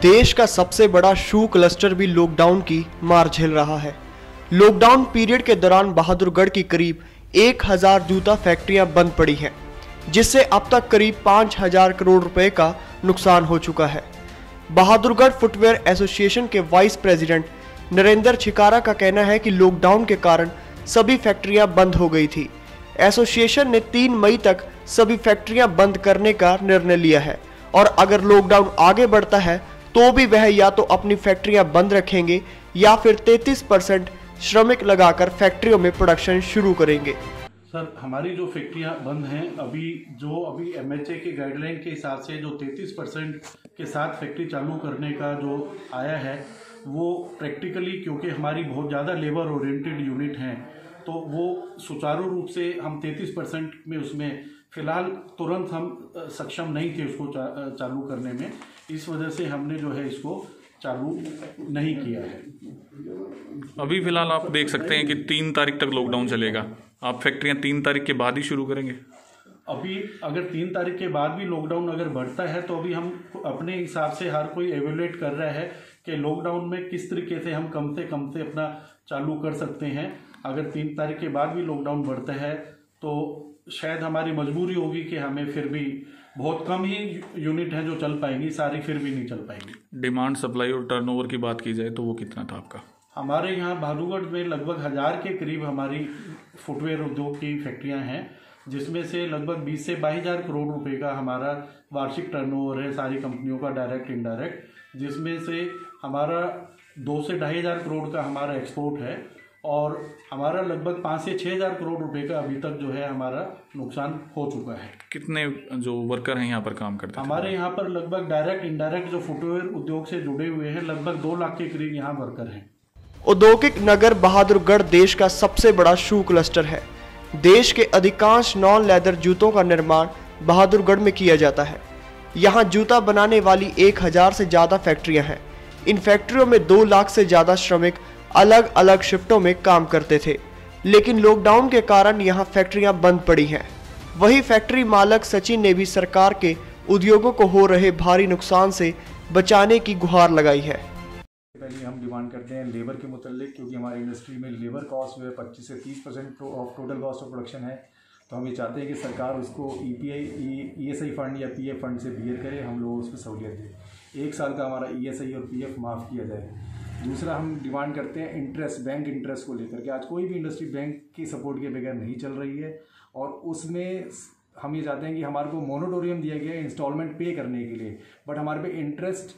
देश का सबसे बड़ा शू क्लस्टर भी लॉकडाउन की मार झेल रहा है। लॉकडाउन पीरियड के दौरान बहादुरगढ़ की करीब 1000 जूता फैक्ट्रियाँ बंद पड़ी हैं, जिससे अब तक करीब 5000 करोड़ रुपए का नुकसान हो चुका है। बहादुरगढ़ फुटवेयर एसोसिएशन के वाइस प्रेसिडेंट नरेंद्र छिकारा का कहना है कि लॉकडाउन के कारण सभी फैक्ट्रियाँ बंद हो गई थी। एसोसिएशन ने 3 मई तक सभी फैक्ट्रियाँ बंद करने का निर्णय लिया है, और अगर लॉकडाउन आगे बढ़ता है तो भी वह या तो अपनी फैक्ट्रियाँ बंद रखेंगे या फिर 33 परसेंट श्रमिक लगाकर फैक्ट्रियों में प्रोडक्शन शुरू करेंगे। सर, हमारी जो फैक्ट्रियाँ बंद हैं, अभी जो अभी एमएचए के गाइडलाइन के हिसाब से जो 33 परसेंट के साथ फैक्ट्री चालू करने का जो आया है, वो प्रैक्टिकली क्योंकि हमारी बहुत ज़्यादा लेबर ओरिएंटेड यूनिट हैं तो वो सुचारू रूप से हम 33 परसेंट में उसमें फ़िलहाल तुरंत हम सक्षम नहीं थे उसको चा, चालू करने में। इस वजह से हमने जो है इसको चालू नहीं किया है। अभी फ़िलहाल आप देख सकते हैं कि तीन तारीख तक लॉकडाउन चलेगा। आप फैक्ट्रियाँ तीन तारीख के बाद ही शुरू करेंगे। अभी अगर तीन तारीख के बाद भी लॉकडाउन अगर बढ़ता है तो अभी हम अपने हिसाब से हर कोई एवेलेट कर रहा है कि लॉकडाउन में किस तरीके से हम कम से कम से अपना चालू कर सकते हैं। अगर तीन तारीख के बाद भी लॉकडाउन बढ़ता है तो शायद हमारी मजबूरी होगी कि हमें फिर भी बहुत कम ही यूनिट है जो चल पाएँगी सारी फिर भी नहीं चल पाएँगी। डिमांड सप्लाई और टर्नओवर की बात की जाए तो वो कितना था आपका? हमारे यहाँ भालूगढ़ में लगभग हज़ार के करीब हमारी फुटवेयर उद्योग की फैक्ट्रियाँ हैं जिसमें से लगभग 20 से बाईस हज़ार करोड़ रुपए का हमारा वार्षिक टर्नओवर है सारी कंपनियों का डायरेक्ट इनडायरेक्ट जिसमें से हमारा दो से ढाई हज़ार करोड़ का हमारा एक्सपोर्ट है। और हमारा लगभग पाँच से छः हज़ार करोड़ रुपए का अभी तक जो है हमारा नुकसान हो चुका है। कितने जो वर्कर हैं यहाँ पर काम करते हैं? हमारे यहाँ पर लगभग डायरेक्ट इनडायरेक्ट जो फुटवेयर उद्योग से जुड़े हुए हैं लगभग दो लाख के करीब यहाँ वर्कर हैं। औद्योगिक नगर बहादुरगढ़ देश का सबसे बड़ा शू क्लस्टर है। देश के अधिकांश नॉन लेदर जूतों का निर्माण बहादुरगढ़ में किया जाता है। यहाँ जूता बनाने वाली एक हज़ार से ज़्यादा फैक्ट्रियाँ हैं। इन फैक्ट्रियों में दो लाख से ज़्यादा श्रमिक अलग अलग शिफ्टों में काम करते थे। लेकिन लॉकडाउन के कारण यहाँ फैक्ट्रियाँ बंद पड़ी हैं। वही फैक्ट्री मालक सचिन ने भी सरकार के उद्योगों को हो रहे भारी नुकसान से बचाने की गुहार लगाई है। पहले हम डिमांड करते हैं लेबर के मुतलिक क्योंकि हमारी इंडस्ट्री में लेबर कॉस्ट जो है पच्चीस से तीस percent of total cost of production है। तो हम ये चाहते हैं कि सरकार उसको E P I E S I fund या पी एफ़ फंड से बियर करे, हम लोग उस पर सहूलियत दें। एक साल का हमारा ई एस आई और पी एफ़ माफ़ किया जाए। दूसरा हम डिमांड करते हैं इंटरेस्ट बैंक इंटरेस्ट को लेकर के। आज कोई भी इंडस्ट्री बैंक की सपोर्ट के बगैर नहीं चल रही है और उसमें हम ये चाहते हैं कि हमारे को मोनोटोरियम दिया गया है इंस्टॉलमेंट पे करने के लिए। बट हमारे पे इंटरेस्ट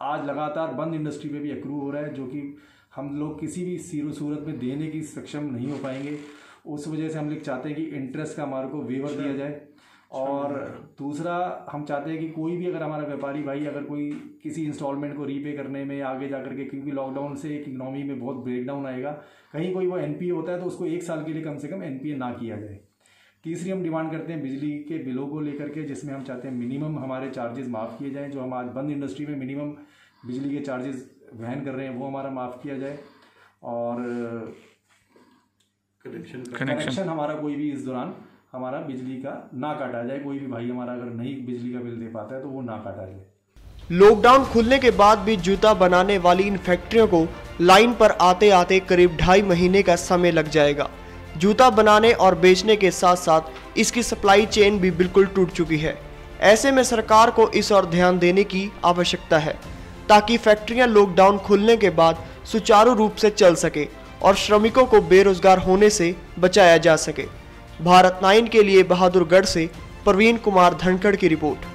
आज लगातार बंद इंडस्ट्री पे भी अक्रू हो रहा है जो कि हम लोग किसी भी सीरो सूरत में देने की सक्षम नहीं हो पाएँगे। उस वजह से हम लोग चाहते हैं कि इंटरेस्ट का हमारे को वेवर दिया जाए। और दूसरा हम चाहते हैं कि कोई भी अगर हमारा व्यापारी भाई अगर कोई किसी इंस्टॉलमेंट को रीपे करने में आगे जा करके क्योंकि लॉकडाउन से एक इकनॉमी में बहुत ब्रेकडाउन आएगा कहीं कोई वो एनपीए होता है तो उसको एक साल के लिए कम से कम एनपीए ना किया जाए। तीसरी हम डिमांड करते हैं बिजली के बिलों को लेकर के जिसमें हम चाहते हैं मिनिमम हमारे चार्जेस माफ़ किए जाएँ जो हम आज बंद इंडस्ट्री में मिनिमम बिजली के चार्जेस वहन कर रहे हैं वो हमारा माफ़ किया जाए। और कनेक्शन कनेक्शन हमारा कोई भी इस दौरान हमारा बिजली का ना काटा जाए। कोई भी भाई हमारा अगर नहीं बिजली का बिल दे पाता है तो वो ना काटा जाए। लॉकडाउन खुलने के बाद भी जूता बनाने वाली इन फैक्ट्रियों को लाइन पर आते आते करीब ढाई महीने का समय लग जाएगा। जूता बनाने और बेचने के साथ साथ इसकी सप्लाई चेन भी बिल्कुल टूट चुकी है। ऐसे में सरकार को इस और ध्यान देने की आवश्यकता है, ताकि फैक्ट्रियाँ लॉकडाउन खुलने के बाद सुचारू रूप से चल सके और श्रमिकों को बेरोजगार होने से बचाया जा सके। भारत नाइन के लिए बहादुरगढ़ से प्रवीण कुमार धनखड़ की रिपोर्ट।